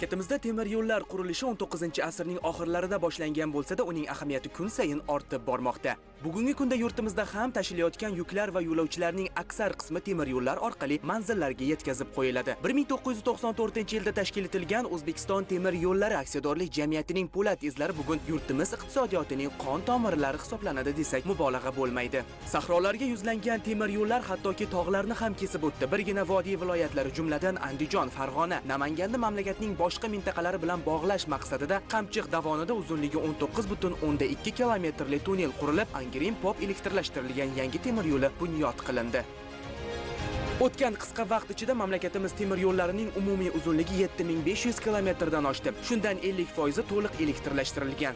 mamlakatimizda temir yo'llar qurilishi 19 asrning oxirlarida boshlangan bo'lsa-da, uning ahamiyati kun sayin ortib bormoqda. Bugungi kunda yurtimizda ham tashilayotgan yuklar va yo'lovchilarning aksar qismi temir yo'llar orqali manzillarga yetkazib qo'yiladi. 1994-yilda tashkil etilgan O'zbekiston temir yo'llari aksiyadorlik jamiyatining po'lat izlari bugun yurtimiz iqtisodiyotining qon tomirlari hisoblanadi desak mubolag'a bo'lmaydi. Sahrolarga yuzlangan temir yo'llar hattoki tog'larni ham kesib o'tdi. Birgina vodiy viloyatlari jumladan Andijon, Farg'ona, Namanganni mamlakatning boshqa mintaqalari bilan bog'lash maqsadida Qamchiq davonida uzunligi 19.2 kilometrli tunnel qurilib, Angren Pop elektrlashtirilgan yangi temir yo'li bunyod qilindi. O'tgan qisqa vaqt ichida mamlakatimiz temir yo'llarining umumiy uzunligi 7500 kilometrdan oshdi. Shundan 50% to'liq elektrlashtirilgan.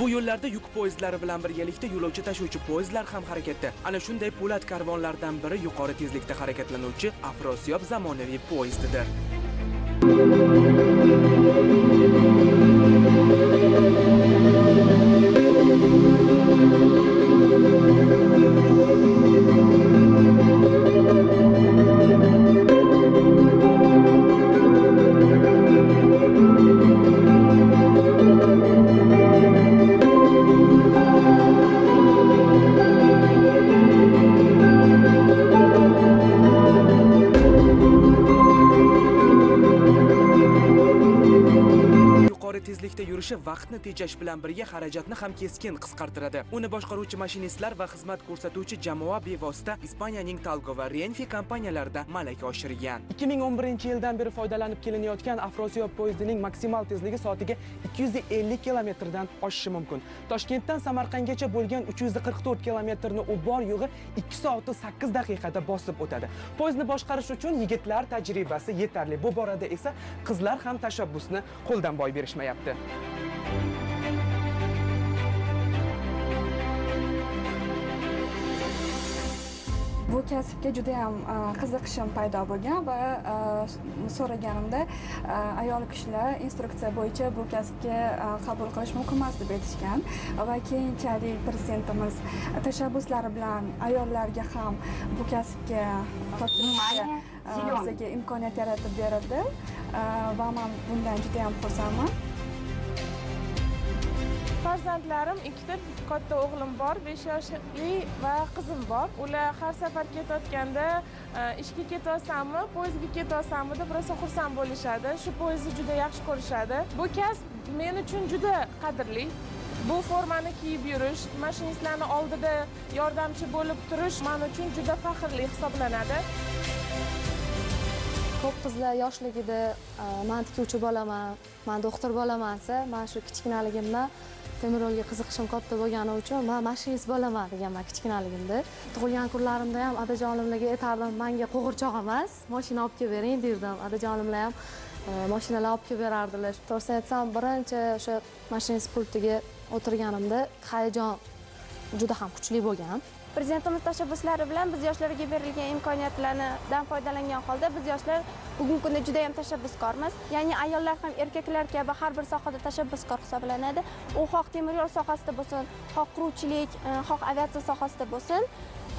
Bu yo'llarda yuk poyezdlari bilan birgalikda yo'lovchi tashuvchi poyezdlar ham harakatda. Ana shunday po'lat karvonlardan biri yuqori tezlikda harakatlanuvchi Afrosiyob zamonaviy poyezdidir. O'sha vaqtni tejash bilan birga xarajatni ham keskin qisqartiradi. Uni boshqaruvchi mashinistlar va xizmat ko'rsatuvchi jamoa bevosita Ispaniyaning Talgo va Renfe kompaniyalarida malaka oshirgan. 2011-yildan beri foydalanib kelinayotgan Afrosiyob poyezdining maksimal tezligi soatiga 250 kilometrdan oshishi mumkin. Toshkentdan Samarqandgacha bo'lgan 344 kilometrni u bor yo'g'i 2 soat 8 daqiqada bosib o'tadi. Poyezdni boshqarish uchun yigitlar tajribasi yetarli. Bu borada esa qizlar ham tashabbusni qo'ldan boy berishmayapti. Bu kasbga juda ham qiziqishim paydo bo'lgan va a, so'raganimda a, ayol kishilar instruksiya bo'yicha bu kasbga qabul qilish mumkin emas deb aytishgan va keyinchalik prezidentimiz tashabbuslari bilan ayollarga ham bu kasbga topshirishga bizga imkoniyat yaratib berildi. Va man bundan juda ham xursandman farzandlarim ikkita katta o'g'lim bor besh yoshli va qizim bor. Ular har safar ketayotganda e, ishga ketyapsanmi poyezdga ketyapsanmi deb rosa xursand bo'lishadi. Shu poyezdni juda yaxshi ko'rishadi. Bu kasb men uchun juda qadrli. Bu formani kiyib yurish mashinistlarni oldida yordamchi bo'lib turish men uchun juda faxrli hisoblanadi. Ko'p qizlar yoshligida e, man tikuvchi bo'laman man doktor bo'laman desa man shu kichkinaligimdan temir yo'lga qiziqishim katta bo'lgani uchun man mashinist bo'laman deganman kichkinaligimda tug'ilgan kunlarimda ham otajonimlarga e, aytardim manga qo'g'irchoq emas mashina olib kelib bering derdim. Otajonimlar ham e, mashinalar olib kelib berardilar. To'g'risini aytsam birinchi o'sha mashinist pultiga o'tirganimda hayajon juda ham kuchli bo'lgan. Prezidentimiz tashabbuslari bilan biz yoshlarga berilgan imkoniyatlardan foydalangan holda biz yoshlar bugungi kunda juda yam tashabbuskormiz. Ya'ni ayollar ham erkaklar kabi har bir sohada tashabbuskor hisoblanadi. U xoh temir yo'l sohasida bo'lsin xoh quruvchilik e, xoh aviatsiya sohasida bo'lsin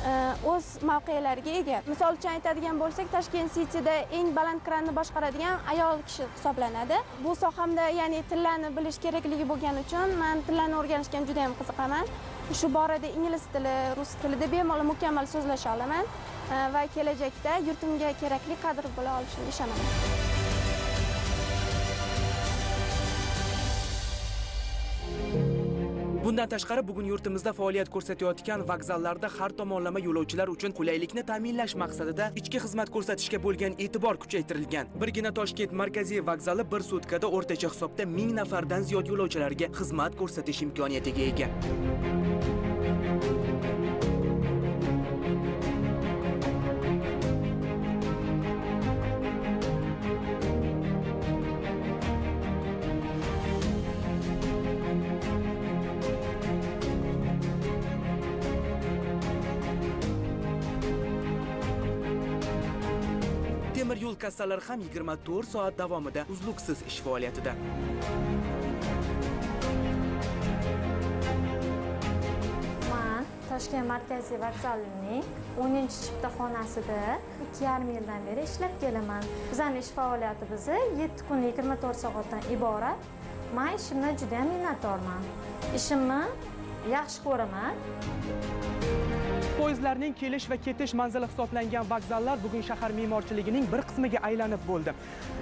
e, o'z mavqelariga ega. Misol uchun aytadigan bo'lsak toshkent cityda eng baland kranni boshqaradigan ayol kishi hisoblanadi. Bu sohamda ya'ni tillarni bilish kerakligi bo'lgani uchun man tillarni o'rganishga ham juda yam qiziqaman. Shu borada ingliz tili rus tilida bemalol mukammal so'zlasha olaman e, va kelajakda yurtimga kerakli kadr bo'la olishimga ishonaman Bundan tashqari bugun yurtimizda faoliyat ko'rsatayotgan vokzallarda har tomonlama yo'lovchilar uchun qulaylikni ta'minlash maqsadida ichki xizmat ko'rsatishga bo'lgan e'tibor kuchaytirilgan. Birgina Toshkent markaziy vokzali bir sutkada o'rtacha hisobda 1000 nafardan ziyod yo'lovchilarga xizmat ko'rsatish imkoniyatiga ega. Kassalari ham 24 soat davomida uzluksiz ish faoliyatida. man toshkent markaziy vokzalining o'ninchi chiptaxonasida ikki yarim yildan beri ishlab kelaman. Bizani ish faoliyatimiz 7 kun yigirma to'rt soatdan iborat. Man ishimdan juda minnatdorman. Ishimni yaxshi ko'raman. Poyezdlarning kelish va ketish manzili hisoblangan vokzallar bugun shahar me'morchiligining bir qismiga aylanib bo'ldi.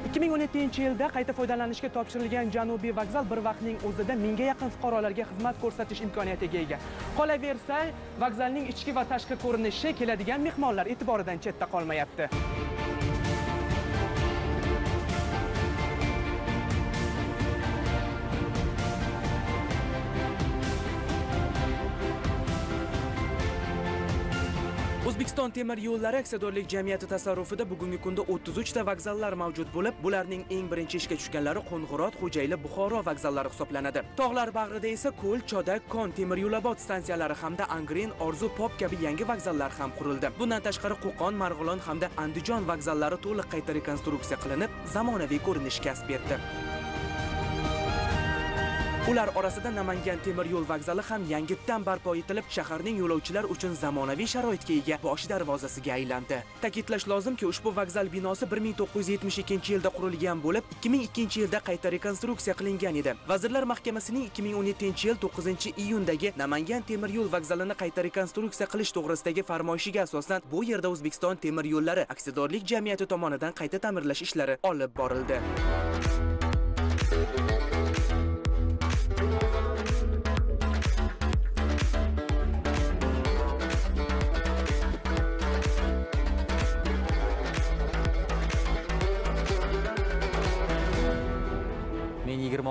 2017 yilda qayta foydalanishga topshirilgan janubiy vokzal bir vaqtning o'zida mingga yaqin fuqarolarga xizmat ko'rsatish imkoniyatiga ega. Qolaversa vokzalning ichki va tashqi ko'rinishi keladigan mehmonlar e'tiboridan chetda qolmayapti. O'zbekiston temir yo'llari aksiyadorlik jamiyati tasarrufida bugungi kunda 33 ta vokzallar mavjud bo'lib bularning eng birinchi ishga tushganlari qo'ng'irot xo'jayli buxoro vokzallari hisoblanadi. Tog'lar bag'rida esa ko'l chodak kon temir yo'lobod stansiyalari hamda angren orzu pop kabi yangi vokzallar ham qurildi. Bundan tashqari qo'qon marg'ilon hamda andijon vokzallari to'liq qayta rekonstruksiya qilinib zamonaviy ko'rinish kasb etdi. Ular orasida namangan temir yo'l vokzali ham yangitdan barpo etilib shaharning yo'lovchilar uchun zamonaviy sharoitga ega bosh darvozasiga aylandi. Ta'kidlash lozimki ushbu vokzal binosi 1972 yilda qurilgan bo'lib 2002 yilda qayta rekonstruksiya qilingan edi. Vazirlar mahkamasining 2017 yil 9 iyundagi namangan temir yo'l vokzalini qayta rekonstruksiya qilish to'g'risidagi farmoyishiga asosan bu yerda o'zbekiston temir yo'llari aksiyadorlik jamiyati tomonidan qayta ta'mirlash ishlari olib borildi.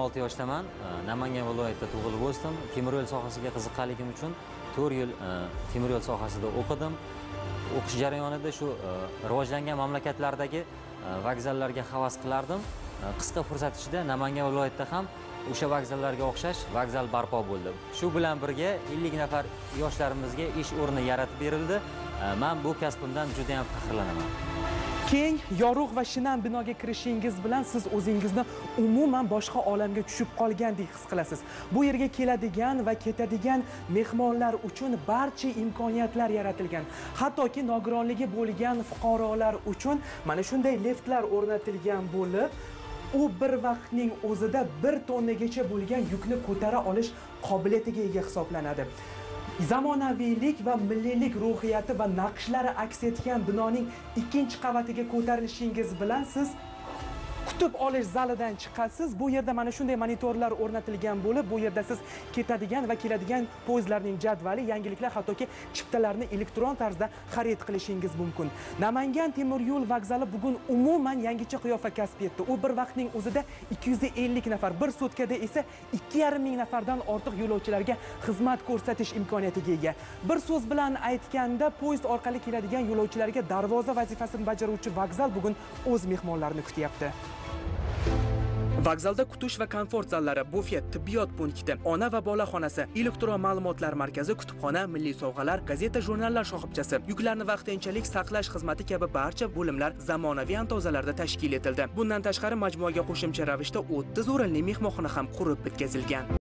Olti yoshdaman. Namangan viloyatida tug'ilib o'sdim. Temir yo'l sohasiga qiziqqanligim uchun 4 yil e, temir yo'l sohasida o'qidim. O'qish jarayonida shu e, rivojlangan mamlakatlardagi e, vokzallarga havas qilardim. Qisqa fursat ichida namangan viloyatida ham o'sha vokzallarga o'xshash vokzal barpo bo'ldi shu bilan birga 50 nafar yoshlarimizga ish o'rni yaratib berildi. Man bu kasbimdan juda yam faxrlanaman. Keng yorug' va shinam binoga kirishingiz bilan siz o'zingizni umuman boshqa olamga tushib qolgandek his qilasiz. Bu yerga keladigan va ketadigan mehmonlar uchun barcha imkoniyatlar yaratilgan. Hattoki nogironligi bo'lgan fuqarolar uchun mana shunday liftlar o'rnatilgan bo'lib u bir vaqtning o'zida bir tonnagacha bo'lgan yukni ko'tara olish qobiliyatiga ega hisoblanadi. Zamonaviylik va milliylik ruhiyati va naqshlari aks etgan binoning ikkinchi qavatiga ko'tarilishingiz bilan siz kutib olish zalidan chiqasiz. Bu yerda mana shunday monitorlar o'rnatilgan bo'lib bu yerda siz ketadigan va keladigan poyezdlarning jadvali yangiliklar hattoki chiptalarni elektron tarzda xarid qilishingiz mumkin. Namangan temir yo'l vokzali bugun umuman yangicha qiyofa kasb etdi. U bir vaqtning o'zida 250 nafar bir sutkada esa 2,5 ming nafardan ortiq yo'lovchilarga xizmat ko'rsatish imkoniyatiga ega. Bir so'z bilan aytganda poyezd orqali keladigan yo'lovchilarga darvoza vazifasini bajaruvchi vokzal bugun o'z mehmonlarini kutyapti. Vokzalda kutish va komfort zallari bufet tibbiyot punkti ona va bola xonasi elektron ma'lumotlar markazi kutubxona milliy sovg'alar gazeta jurnallar shoxobchasi. Yuklarni vaqtinchalik saqlash xizmati kabi barcha bo'limlar zamonaviy antozalarda tashkil etildi. Bundan tashqari majmuaga qo'shimcha ravishda 30 o'rinli mehmonxona ham qurib bitkazilgan.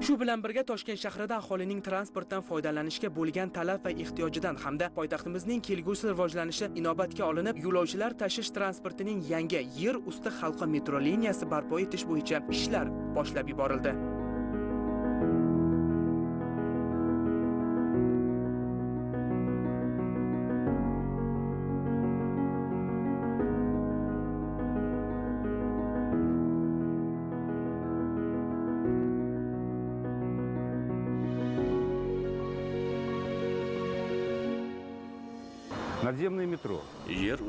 Shu bilan birga toshkent shahrida aholining transportdan foydalanishga bo'lgan talab va ehtiyojidan hamda poytaxtimizning kelgusi rivojlanishi inobatga olinib yo'lovchilar tashish transportining yangi yer usti halqa metro liniyasi barpo etish bo'yicha ishlar boshlab yuborildi.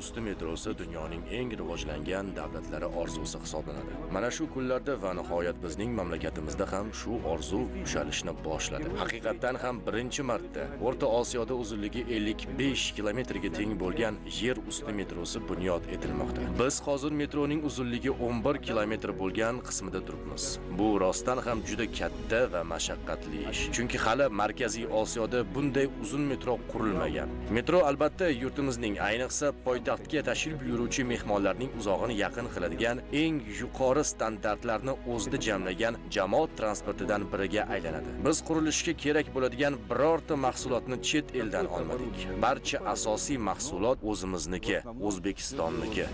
Usti metrosi dunyoning eng rivojlangan davlatlari orzusi hisoblanadi. Mana shu kunlarda va nihoyat bizning mamlakatimizda ham shu orzu ushalishni boshladi. Haqiqatdan ham birinchi marta O'rta Osiyoda uzunligi 55 kilometrga teng bo'lgan yer usti metrosi bunyod etilmoqda. Biz hozir metroning uzunligi 11 kilometr bo'lgan qismida turibmiz. Bu rostdan ham juda katta va mashaqqatli ish. Chunki hali Markaziy Osiyoda bunday uzun metro qurilmagan. Metro albatta yurtimizning ayniqsa poytaxtga tashrif buyuruvchi mehmonlarning uzog'ini yaqin qiladigan eng yuqori standartlarni o'zida jamlagan jamoat transportidan biriga aylanadi. Biz qurilishga kerak bo'ladigan birorta mahsulotni chet eldan olmadik. Barcha asosiy mahsulot o'zimizniki, O'zbekistonniki.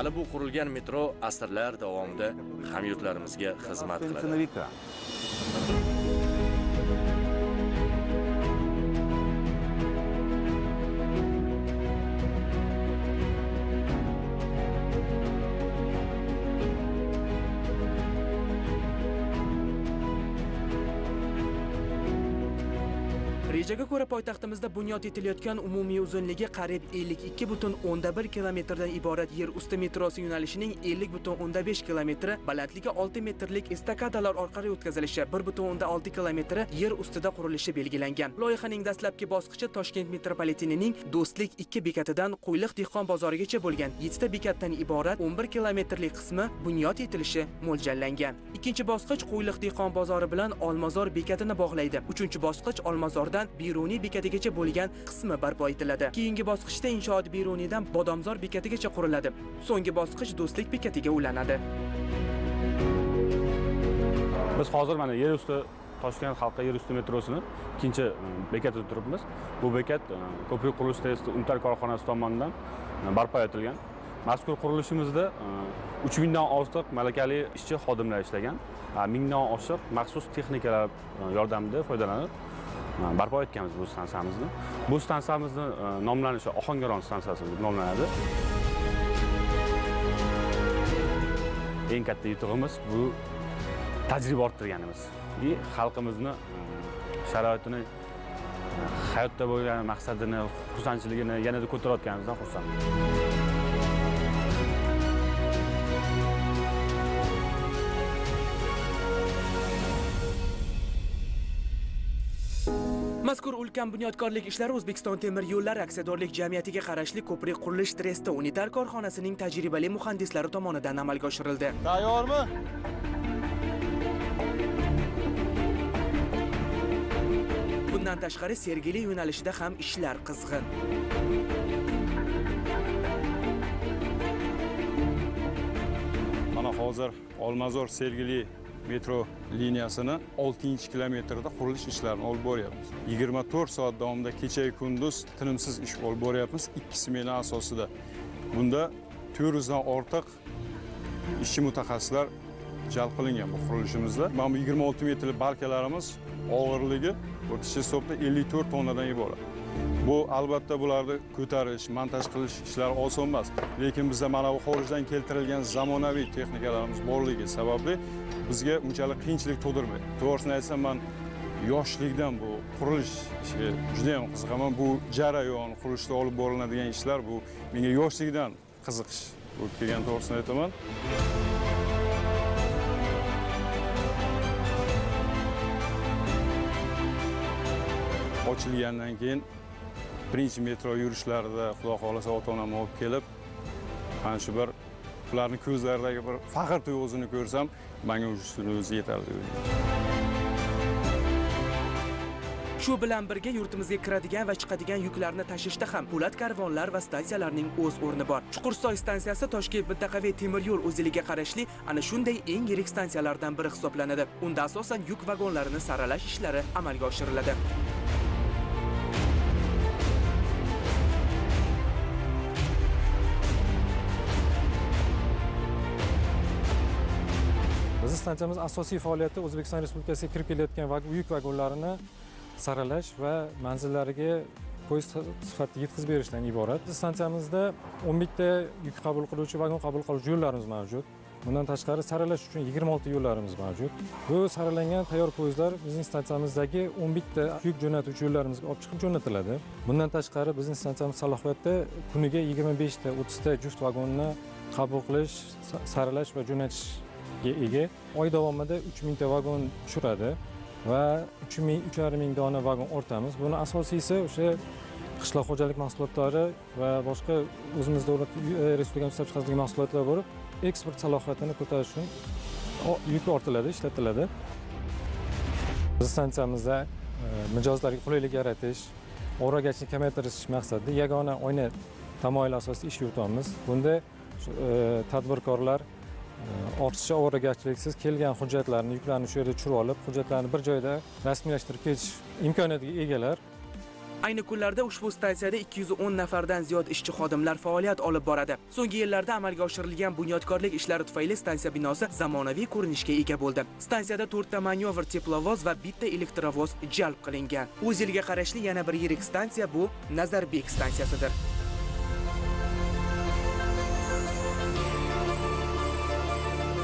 Hali bu qurilgan metro asrlar davomida hamyurtlarimizga xizmat qiladi. Rejaga ko'ra poytaxtimizda bunyod etilayotgan umumiy uzunligi qariyb 52.1 kilometrdan iborat yer usti metrosi yo'nalishining 50.5 kilometri, balandligi 6 metrlik estakadalar orqali o'tkazilishi, 1.6 kilometri yer ustida qurilishi belgilangan. Loyihaning dastlabki bosqichi Toshkent metropolitenining Do'stlik 2 bekatidan Qo'yliq dehqon bozorigacha bo'lgan 7 ta bekatdan iborat 11 kilometrlik qismi bunyod etilishi mo'ljallangan. Ikkinchi bosqich Qo'yliq dehqon bozori bilan Olmazor bekatini bog'laydi. Uchinchi bosqich Olmazordan Beruniy bekatigacha bo'lgan qismi barpo etiladi. Keyingi bosqichda inshoot Beruniydan Bodomzor bekatigacha quriladi. So'nggi bosqich Do'stlik bekatiga ulanadi. Biz hozir mana yer usti Toshkent xalqqa yer usti metrosini ikkinchi e, bekatida turibmiz. Bu bekat e, ko'prik qurilish testi Umtar korxonasi tomonidan e, barpo etilgan. Mazkur qurilishimizda 3000 dan ortiq malakali ishchi xodimlar ishlagan. 1000 dan oshiq maxsus texnikalar yordamida foydalanib barpo etganmiz bu stansiyamizni. Bu stansiyamizni e, nomlanishi Ohangaron stansiyasi deb nomlanadi. Eng katta yutug'imiz bu tajriba orttirganimiz. И xalqimizni e, sharoitini e, hayotda bo'lgan maqsadini, xursandchiligini yanada ko'tarayotganimizdan xursandman. Mazkur ulkan bunyodkorlik ishlari O'zbekiston temir yo'llari aksiyadorlik jamiyatiga qarashli ko'prik qurilish tresti unitar korxonasining tajribali muhandislari tomonidan amalga oshirildi. Tayyormi? Bundan tashqari Sergeli yo'nalishida ham ishlar qizg'in. Mana hozir Olmazor Sergeli metro liniyasini 6 kilometrida qurilish ishlarini olib boryapmiz. 24 soat davomida kechayu kunduz tinimsiz ish olib boryapmiz. Ikki smena asosida. Bunda 400 yuzdan ortiq ishchi mutaxassislar jalb qilingan bu qurilishimizda. Mana bu 26 metrli balkalarimiz og'irligi o'rtacha hisobda 54 tonnadan iborat. Bu albatta bularni ko'tarish, montaj qilish ishlari oson emas. Lekin bizda mana bu xorijdan keltirilgan zamonaviy texnikalarimiz borligi sababli bizga unchalik qiyinchilik tug'dirmaydi. To'g'risini aytsam, man yoshlikdan bu qurilish ishiga juda ham qiziqaman. Bu jarayon, qurilishda olib boriladigan ishlar bu menga yoshlikdan qiziqish bo'lib kelgan to'g'risini aytaman. ochilgandan keyin birinchi metro yurishlarida xudo xohlasa ota onam olib kelib mana shu bir ularni ko'zlaridagi bir faxr tuyg'usini ko'rsam manga shuni o'zi yetadi deb o'ylayman Shu bilan birga yurtimizga kiradigan va chiqadigan yuklarni tashishda ham po'lat karvonlar va stansiyalarning o'z o'rni bor. Chuqursoy stansiyasi Toshkent mintaqaviy temir yo'l o'ziliga qarashli ana shunday eng yirik stansiyalardan biri hisoblanadi. Unda asosan yuk vagonlarini saralash ishlari amalga oshiriladi. Stansiyamiz asosiy faoliyati O'zbekiston Respublikasiga kirib kelayotgan yuk vagonlarini saralash va manzillariga poyezd sifatida yetkazib berishdan iborat. Stansiyamizda 11 ta yuk qabul qiluvchi vagon qabul qiluvchi yo'llarimiz mavjud. bundan tashqari saralash uchun 26 yo'llarimiz mavjud bu saralangan tayyor poyezdlar bizning stansiyamizdagi 11 ta yuk jo'natuvchi yo'llarimizga olib chiqib jo'natiladi bundan tashqari bizning stansiyamiz salohiyatda kuniga 25 ta 30 ta juft vagonni qabul qilish saralash va jo'natish ega oy davomida 3000 ta vagon tushiradi va 3000 3,5 ming dona vagon ortamiz. Buni asosiysi o'sha qishloq xo'jalik mahsulotlari va boshqa o'zimiz davlat e, respublikamiz ishlab chiqarilgan mahsulotlar bo'lib eksport salohiyatini ko'tarish uchun yuk ortiladi ishlatiladi. Biz stansiyamizda e, mijozlarga qulaylik yaratish ovoragarchilikni kamaytirish maqsadida yagona oyna tamoyili asosida ish yuritamiz. Bunda e, tadbirkorlar ortiqcha ovoragarchiliksiz kelgan hujjatlarni yuklarni shu yerda tushirib olib hujjatlarni bir joyda rasmiylashtirib ketish imkoniyatiga egalar Ayni kunlarda ushbu stansiyada 210 nafardan ziyod ishchi xodimlar faoliyat olib boradi. So'nggi yillarda amalga oshirilgan bunyodkorlik ishlari tufayli stansiya binosi zamonaviy ko'rinishga ega bo'ldi. Stansiyada 4 ta manyovr teplovoz va bitta elektrovoz jalb qilingan. O'z yiliga qarashli yana bir yirik stansiya bu Nazarbek stansiyasidir.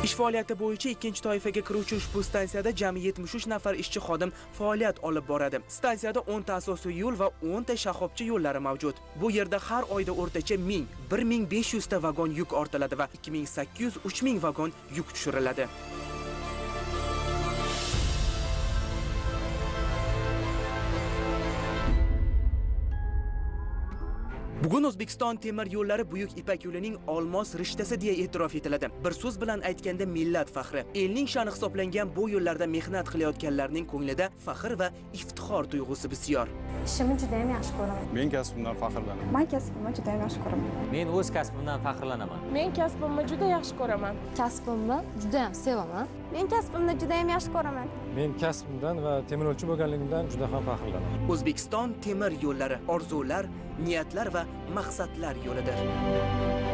Ish faoliyati bo'yicha ikkinchi toifaga kiruvchi ushbu stansiyada jami 73 nafar ishchi xodim faoliyat olib boradi. Stansiyada 10 ta asosiy yo'l va 10 ta shoxobcha yo'llari mavjud. Bu yerda har oyda o'rtacha 1000, 1500 ta vagon yuk ortiladi va 2800 3000 vagon yuk tushiriladi. Bugun O'zbekiston temir yo'llari Buyuk Ipak yo'lining olmos rishtasi deya e'tirof etiladi. Bir so'z bilan aytganda millat faxri. Elning sha'ni hisoblangan bu yo'llarda mehnat qilayotganlarning ko'nglida faxr va iftixor tuyg'usi bisyor. ishimni juda ham yaxshi ko'raman. Men kasbimdan faxrlanaman. Man kasbimni juda ham yaxshi ko'raman. Men o'z kasbimdan faxrlanaman. Men kasbimni juda yaxshi ko'raman. Kasbimni juda ham sevaman. Men kasbimni juda ham yaxshi ko'raman. Men kasbimdan va temiryo'lchi bo'lganligimdan juda ham faxrlanaman. O'zbekiston temir yo'llari orzular, niyatlar va maqsadlar yo'lidir.